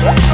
Bye.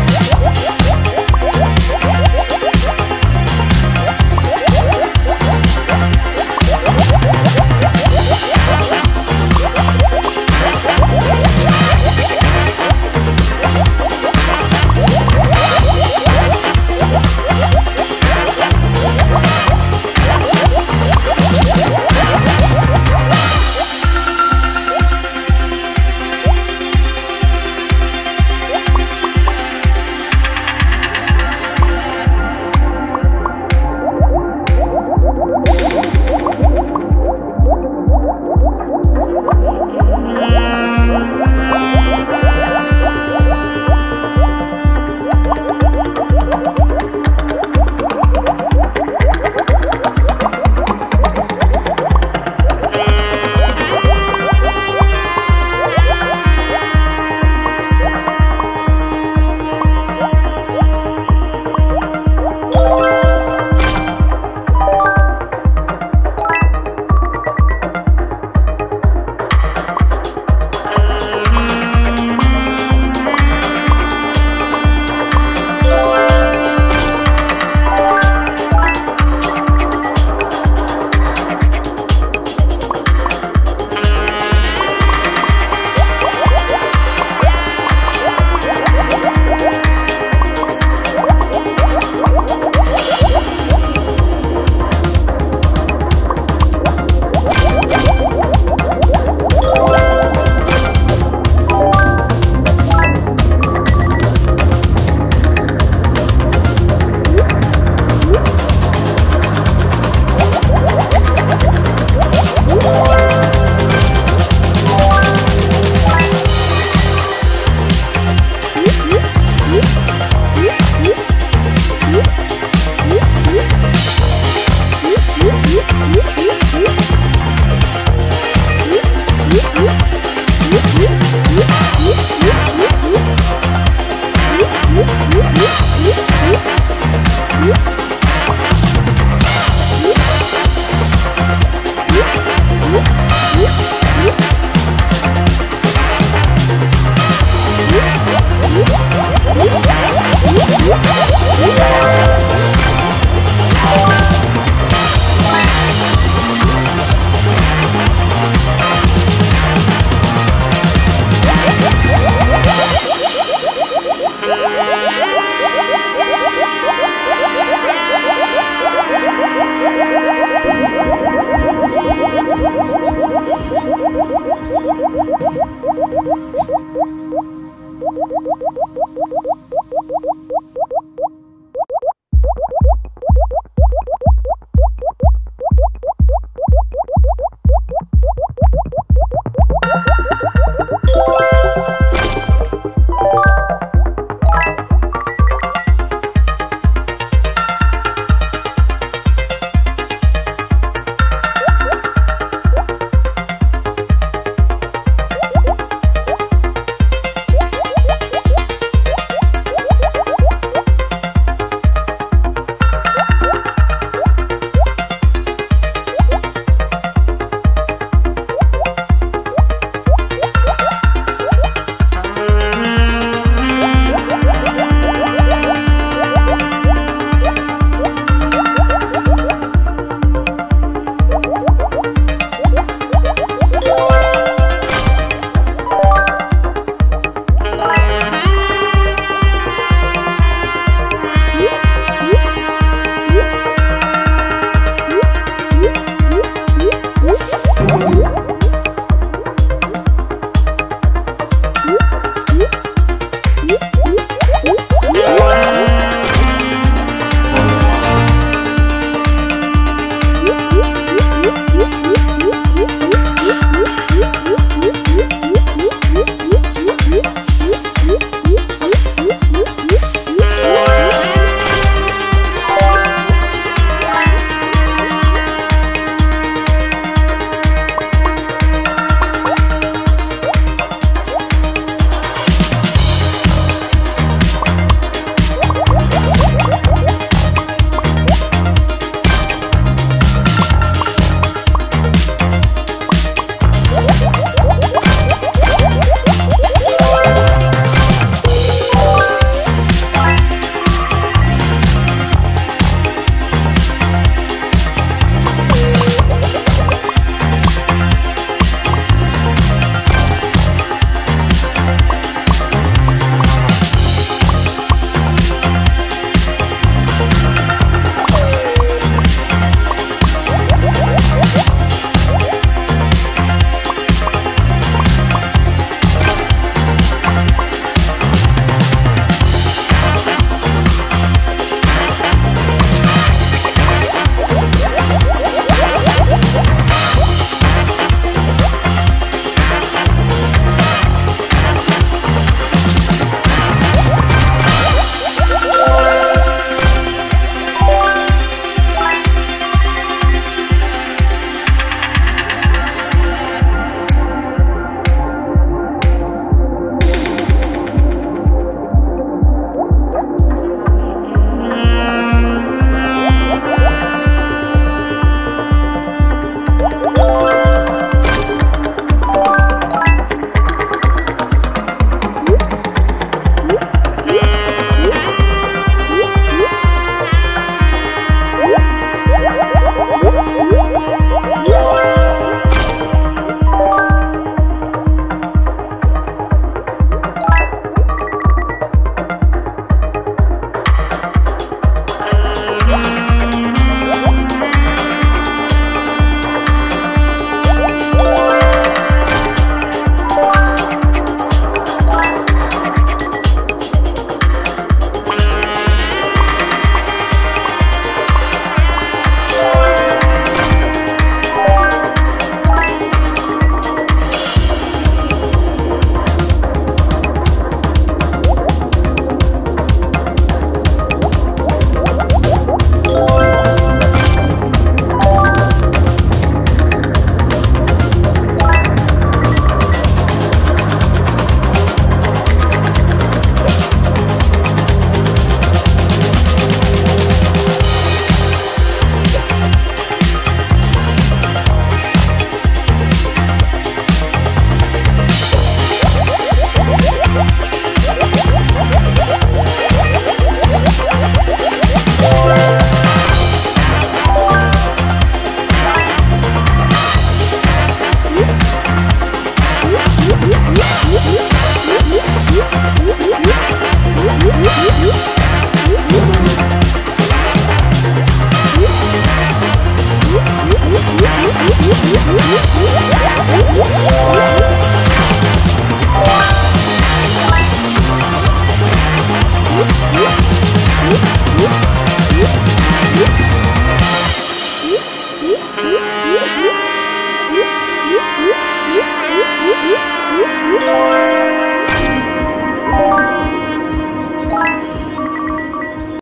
Woo!